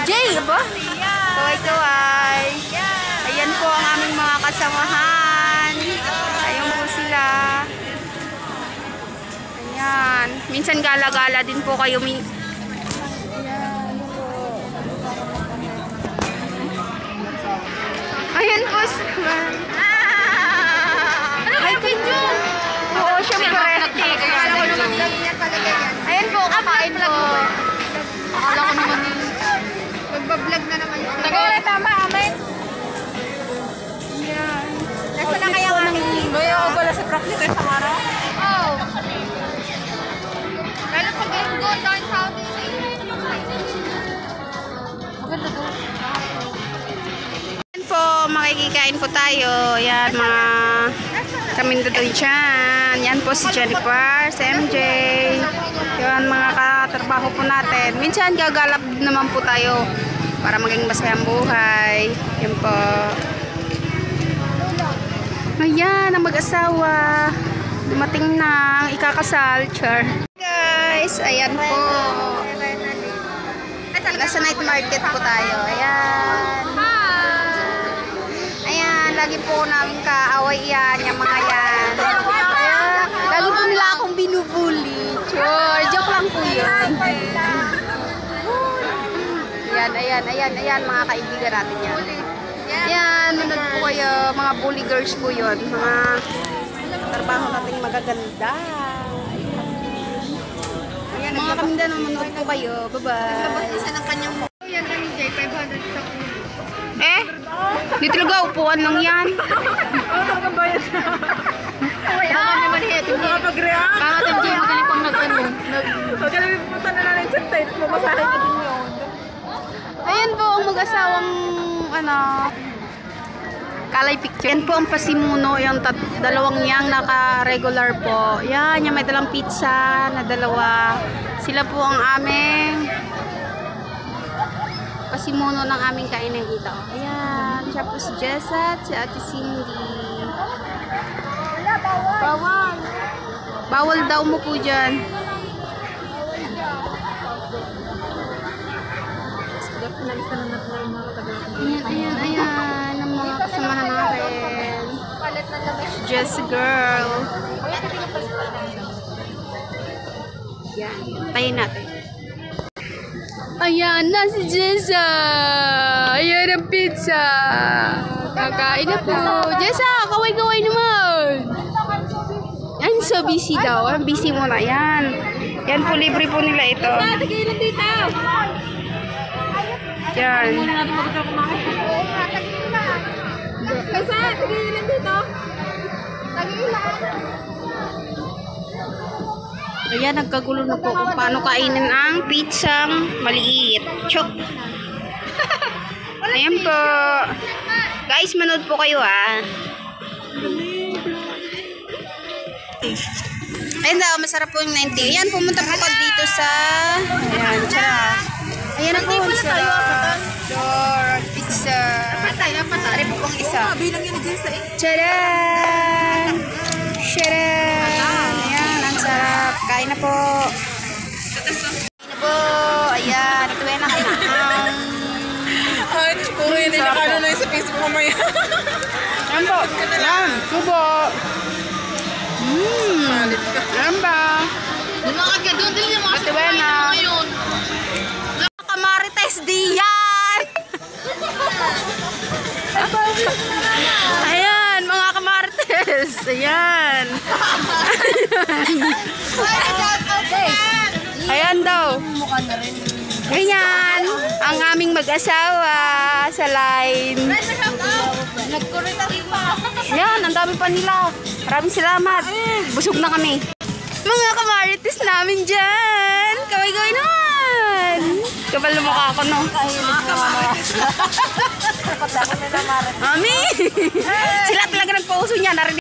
MJ, ba? Kaway-kaway. Ayan po ang aming mga kasamahan. Ayun po sila. Ayan. Minsan gala-gala din po kayo. Min Ayan po. Ayan po. Ano kayo video? Oo, syempre. Ayan po, kakain po. Wala sa araw? Oh. Lalo pag yung go downtown. Maganda doon. Ayan po, makikikain po tayo. Yan, mga kamindodoy dyan. Yan po si Jennifer, si MJ. Yan, mga katrabaho po natin. Minsan gagalap naman po tayo para maging masayang buhay. Yan po. Ayan, ang mag-asawa. Dumating na ang ikakasal. Char. Guys, ayan po. Nasa night market po tayo. Ayan. Ayan, lagi po namin kaaway yan, yung mga yan. Ayan, lagi po nila akong binubuli. Sure, joke lang po yun. Ayan, ayan, ayan, ayan, mga kaibigan natin yan. Mga bully girls po yun. Mga trabaho nating magaganda. Ayan, mga kaminda na manood po kayo. Bye-bye. Isa ng kanyang mo. Yan ang J, 500 sa kulo. Eh, di talaga upuan lang yan. Oo, talagang bayad na. Baka naman heto. Nakapag-react. Bakit ang J magaling pang nag-ano? Huwag ka namin pumunta na namin sa tayo. Mamasahe ka din yun. Ayan po ang mag-asawang ano kalay picture. Yan po ang pasimuno, yung tat dalawang yang naka-regular po. Yan, yung may dalang pizza na dalawa. Sila po ang aming pasimuno ng aming kainang ito. Ayan, siya po si Jessa at si Ate Cindy. Bawal. Bawal daw mo po dyan. Ayan, ayan, ayan. Kasamahan natin. Just girl. Yan. Tayo natin. Ayan na si Jessa. Ayan ang pizza. Kakain na po. Jessa, kaway-kaway naman. Yan, so busy daw. Ang busy mo na. Yan. Yan po, libre po nila ito. Dito. Yan. Nga, tagilan. Dito. Tagilan. Ayan, nagkagulo na po kung paano kainin ang pizzang maliit. Chok! Ayan po. Guys, manood po kayo ah. Ayan daw, masarap po yung 90. Ayan, pumunta po ka dito sa... Ayan, tara. Ayan na po, po pong isa. Bilang yun ni Jessa eh. Charan! Charan! Ayan, ang sarap. Kain na po. Kain na po. Ayan, ito yan ang. Ay, uy, nilikano na yung sa Facebook mamaya. Ayan po. Ayan, subo. Mmm. Ayan ba? Yung mga ka doon, dili yung mga Ate Wena. ngayon. Kamarites diyan! Ayan. Ayan daw. Ganyan, ang aming mag-asawa sa line. Yan, ang dami pa nila. Maraming salamat. Busog na kami. Mga kamarites namin dyan. Kaway-kaway naman. Kapal na mukha ko, no? Mga kamarites. Mami! Sila talaga nagpauso niya. Narinig